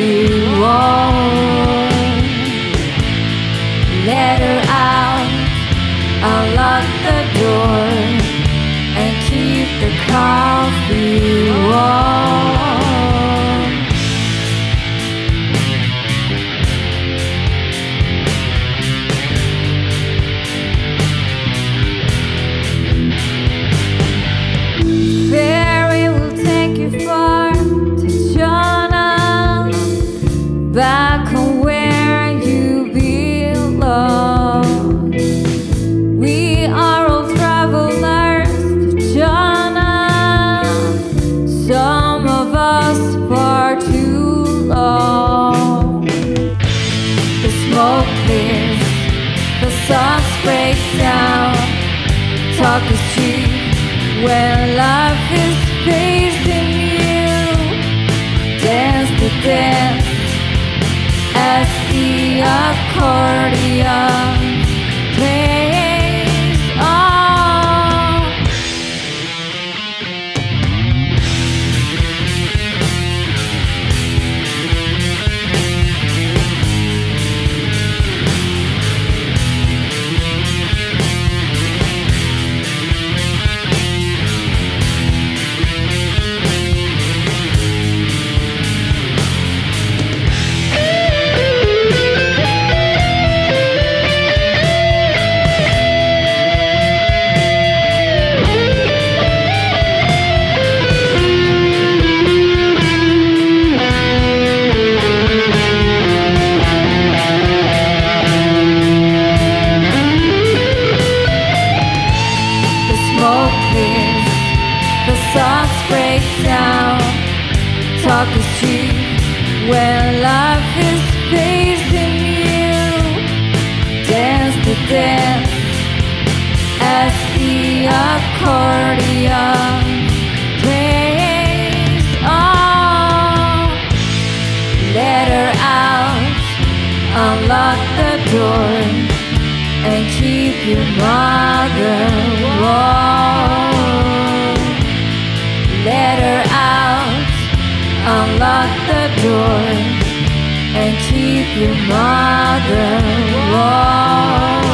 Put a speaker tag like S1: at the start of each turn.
S1: coffee back where you belong. We are all travelers to China, some of us far too long. The smoke clears, the sauce breaks down, talk is cheap when life is facing you. Dance the dance the accordion when life is facing you. Dance the dance as the accordion plays on. Let her out, unlock the door and keep your mother warm. Let her unlock the door, and keep your mother warm.